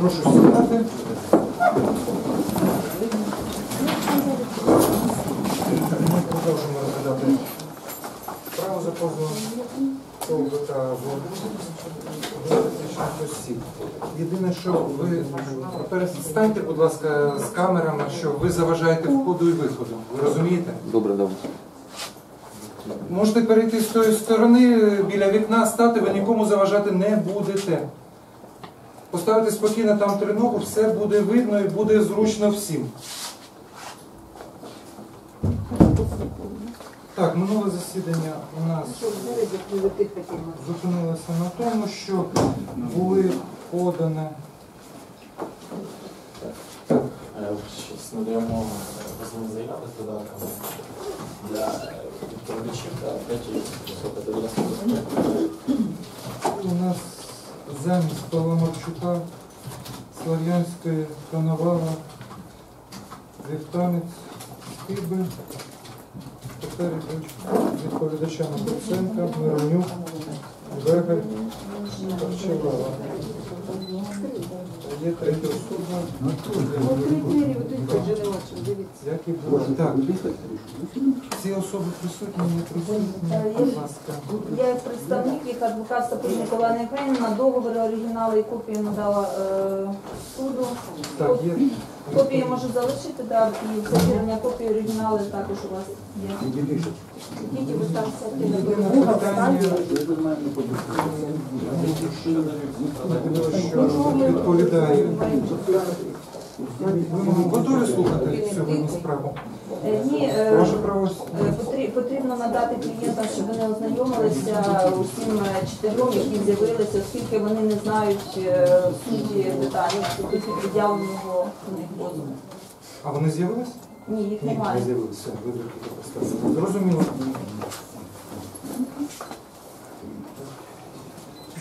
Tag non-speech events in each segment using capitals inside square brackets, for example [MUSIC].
Прошу сідати. Ми продовжимо розглядати справу за позовом ОВК фізичних осіб. Єдине, що ви перестаньте, будь ласка, з камерами, що ви заважаєте входу і виходу. Ви розумієте? Добре, добре. Можете перейти з тої сторони, біля вікна стати, ви нікому заважати не будете. Поставити спокійно там триногу, все буде видно і буде зручно всім. Так, минуле засідання у нас зупинилося на тому, що були подані. Щось надаємо позовні заяви з додатками для відповідачів та третій особи У нас замість Паламарчука, Слав'янської Коновала, Вівтанець, Скиби. Тепер відповідача Куценка, Миронюк, Вегель, Харчевала. Є як і було. Так, ці особи присутні, не присутні, будь ласка. Я як представник, як адвокат Сапожник Олена Євгенівна, договори, оригінали і копії надала е, суду. Так, є. Копії можу залишити, так, і завірення копії оригінали також у вас є. Тільки ви там все. Ви готові слухати сьогодні справу? Е, Ні, е, е, потрі- потрібно надати клієнтам, щоб вони ознайомилися усім чотирьом, які з'явилися, оскільки вони не знають е, суті деталі пред'явленого у них позову. А вони з'явились? Ні, їх Ні, немає. не з'явилися. Вибірки поставили. Зрозуміло.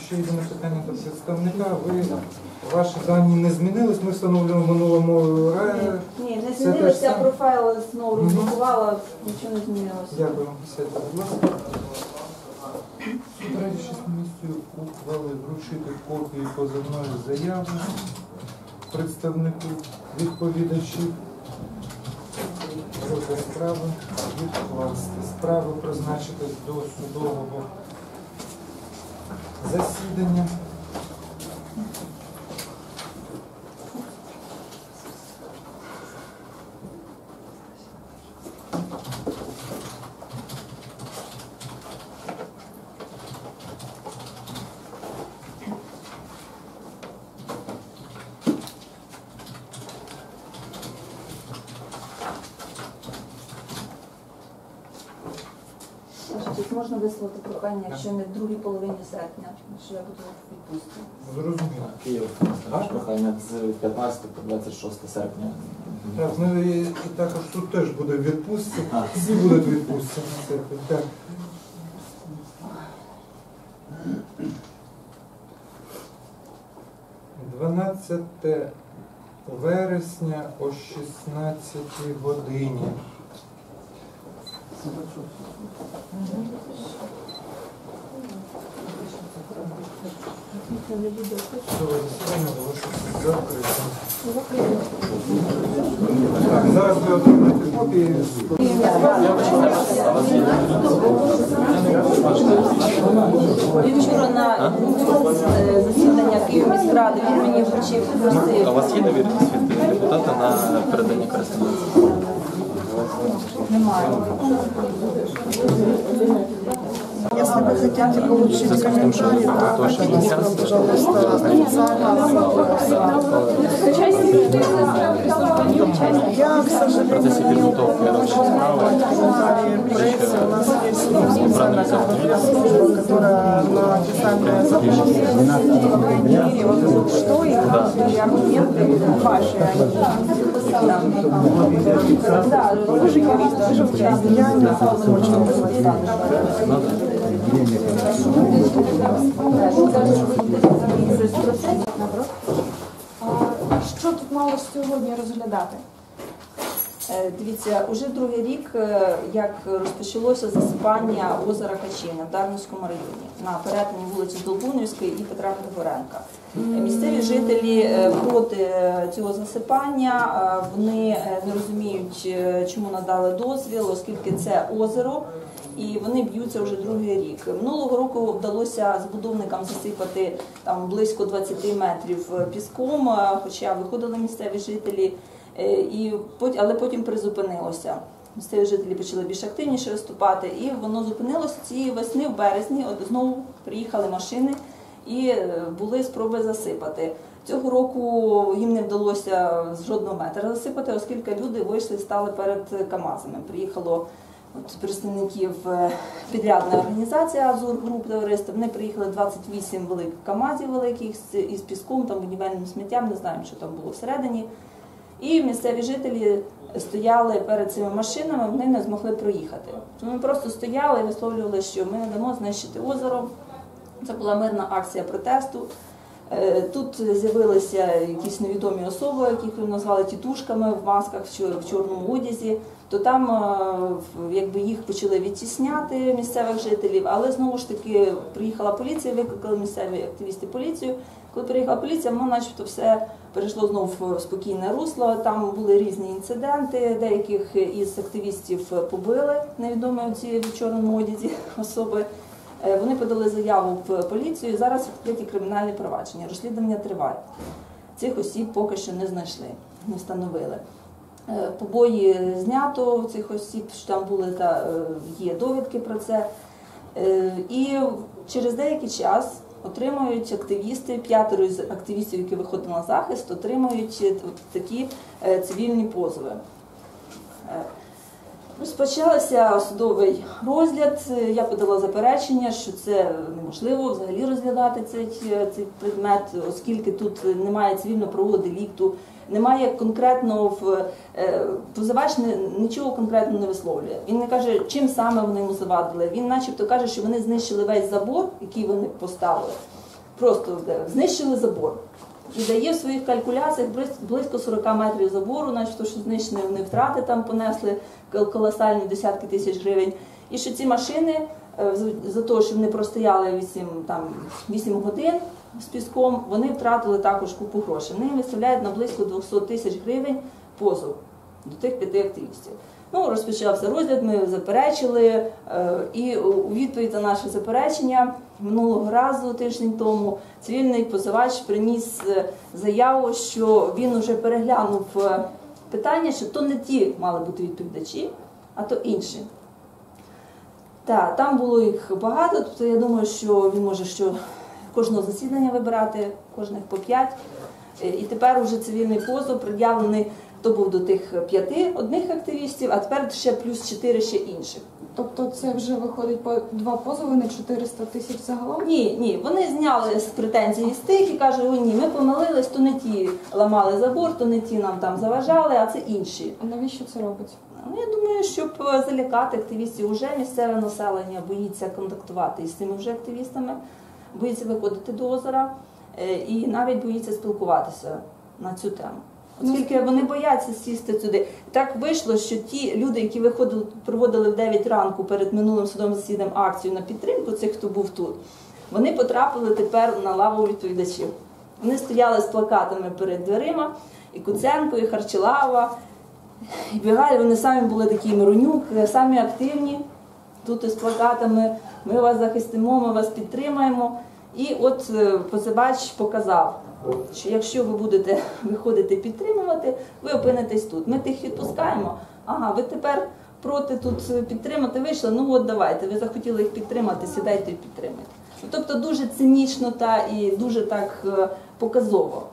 Ще єдине питання до представника. Ви ваші дані не змінились? Ми встановлюємо минулому ре. Ні, не змінилося, профайл знову розблокувала, нічого не змінилося. Дякую. Сядьте, будь ласка. Раді 6 ухвали вручити копії позовної заяви представнику відповідачів. Справи відкласти. Справу призначити до судового засідання. Значить, можна висловити прохання, якщо не в другій половині серпня, що я буду в відпустці. Зрозуміло. Київ. Наше прохання з 15 по 26 серпня. Так, ну і, і також тут теж буде відпустці. Всі будуть відпустці на серпень. Так. Дванадцяте вересня о 16 годині. Так, зараз ви отримаєте вчора на засідання Київміськради він мені вручив А у вас є довіреність від депутата на передання кореспонденції? Немає. Если вы хотите получить комментарий, то обратитесь, пожалуйста, официально. Я, к процесі сожалению, не підготовки робочої справи комментарии прессы. У нас есть ну, специальная контрольная служба, которая на официальное сообщение вот что и как, и аргументы ваши. Да, Що тут мало сьогодні розглядати? Е, Дивіться, уже другий рік, е, як розпочалося засипання озера Качина в Дарницькому районі на перетині вулиці Долбунівської і Петра Григоренка. Місцеві жителі е, проти цього засипання, вони не розуміють, чому надали дозвіл, оскільки це озеро. І вони б'ються вже другий рік. Минулого року вдалося збудовникам засипати там близько 20 метрів піском, хоча виходили місцеві жителі. Е, І але потім призупинилося. Місцеві жителі почали більш активніше виступати, і воно зупинилося цієї весни в березні. От знову приїхали машини і е, були спроби засипати. Цього року їм не вдалося з жодного метра засипати, оскільки люди вийшли і стали перед КАМАЗами. Приїхало от представників е, підрядна організація Азур груп товариства. Вони приїхали 28 великих КАМАЗів великих із піском, там будівельним сміттям, не знаємо, що там було всередині. І місцеві жителі стояли перед цими машинами, вони не змогли проїхати. Ми просто стояли і висловлювали, що ми не дамо знищити озеро. Це була мирна акція протесту. Е, Тут з'явилися якісь невідомі особи, яких назвали тітушками в масках в чорному одязі. То там е, якби їх почали відтісняти місцевих жителів, але знову ж таки приїхала поліція, викликали місцеві активісти поліцію. Коли приїхала поліція, воно начебто все перейшло знову в спокійне русло. Там були різні інциденти. Деяких із активістів побили невідомі ці в чорному одязі [LAUGHS] особи. Е, Вони подали заяву в поліцію. Зараз відкриті кримінальні провадження. Розслідування триває. Цих осіб поки що не знайшли, не встановили. Е, Побої знято цих осіб, що там були та е, є довідки про це. І через деякий час отримують активісти, п'ятеро з активістів, які виходили на захист, отримують е, такі е, цивільні позови. Е, Розпочався судовий розгляд. Я подала заперечення, що це неможливо взагалі розглядати цей, цей предмет, оскільки тут немає цивільно-правового делікту, немає конкретно в е, позивач нічого конкретно не висловлює. Він не каже, чим саме вони йому завадили. Він, начебто, каже, що вони знищили весь забор, який вони поставили. Просто е, знищили забор. І дає в своїх калькуляціях близь- близько 40 метрів забору, начебто, що знищені вони втрати там понесли колосальні десятки тисяч гривень. І що ці машини е, за те, що вони простояли 8, там, 8 годин з піском, вони втратили також купу грошей. Вони виставляють на близько 200 тисяч гривень позов до тих п'яти активістів. Ну, розпочався розгляд, ми заперечили, е, і у відповідь на наше заперечення минулого разу, тиждень тому, цивільний позивач приніс е, заяву, що він вже переглянув е, питання, що то не ті мали бути відповідачі, а то інші. Так, там було їх багато, тобто я думаю, що він може що кожного засідання вибирати, кожних по п'ять. Е, І тепер уже цивільний позов пред'явлений то був до тих п'яти одних активістів, а тепер ще плюс чотири ще інших. Тобто це вже виходить по два позови на 400 тисяч загалом? Ні, ні, вони зняли з претензії з тих і кажуть, ой ні, ми помилились, то не ті ламали забор, то не ті нам там заважали, а це інші. А навіщо це робить? Ну, я думаю, щоб е, залякати активістів, уже місцеве населення боїться контактувати із цими вже активістами, боїться виходити до озера е, і навіть боїться спілкуватися на цю тему. Оскільки вони бояться сісти сюди. Так вийшло, що ті люди, які виходили, проводили в 9 ранку перед минулим судовим засіданням акцію на підтримку цих, хто був тут, вони потрапили тепер на лаву відповідачів. Вони стояли з плакатами перед дверима, і Куценко, і Харчелава, і бігали, вони самі були такі Миронюк, самі активні. Тут із плакатами ми вас захистимо, ми вас підтримаємо. І от е, позивач показав, що якщо ви будете [LAUGHS] виходити підтримувати, ви опинитесь тут. Ми тих відпускаємо. Ага, ви тепер проти тут підтримати вийшли. Ну от давайте, ви захотіли їх підтримати, сідайте і підтримайте. Ну, Тобто дуже цинічно та і дуже так е, показово.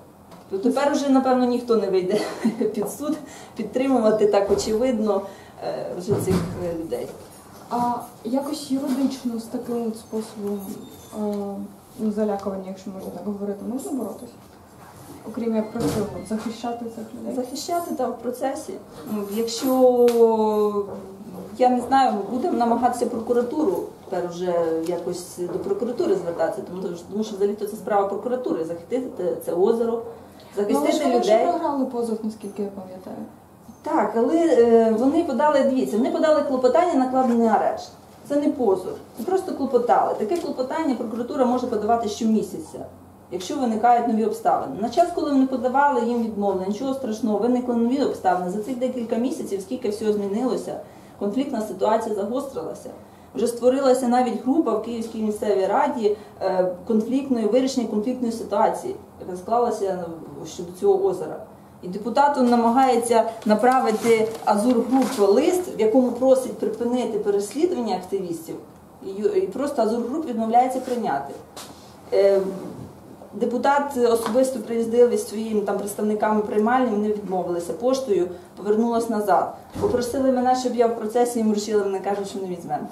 То тепер вже, напевно, ніхто не вийде [LAUGHS] під суд підтримувати так очевидно е, вже цих е, людей. А якось юридично з таким способом е, ну, залякування, якщо можна так говорити, можна боротися? Окрім як просто захищати цих людей? Захищати там в процесі. Ну, Якщо я не знаю, будемо намагатися прокуратуру тепер вже якось до прокуратури звертатися, тому що тому що взагалі це справа прокуратури захистити це озеро, Ну, захистити вони вже людей. програли позов, наскільки я пам'ятаю. Так, але е, вони подали, дивіться, вони подали клопотання на накладений арешт. Це не позов, це просто клопотали. Таке клопотання прокуратура може подавати щомісяця, якщо виникають нові обставини. На час, коли вони подавали, їм відмовили, нічого страшного, виникли нові обставини. За цих декілька місяців, скільки всього змінилося, конфліктна ситуація загострилася. Вже створилася навіть група в Київській місцевій раді е, конфліктної вирішення конфліктної ситуації, яка склалася ну, щодо цього озера. І депутат намагається направити Азур Груп лист, в якому просить припинити переслідування активістів, і просто Азур Груп відмовляється прийняти. Е, Депутат особисто приїздив із своїми там представниками приймальні, вони відмовилися поштою, повернулась назад. Попросили мене, щоб я в процесі їм вручила, вони кажуть, що не візьмемо.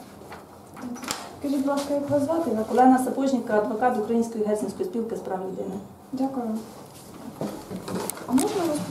Скажіть, будь ласка, як вас звати? Олена Сапожніка, адвокат Української гельсінської спілки з прав людини. Дякую. А можна вас